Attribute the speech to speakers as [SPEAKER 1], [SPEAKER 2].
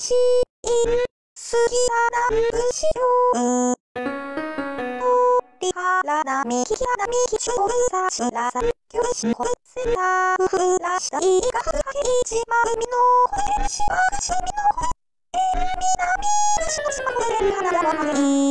[SPEAKER 1] しい、すぎたなしょう。りからなみきらなみきしょうさしらさ、きゅうしこせたふらしたいがふかけいちまうみの声しばくしみの声。えみなみ、しのしまくれる花マのい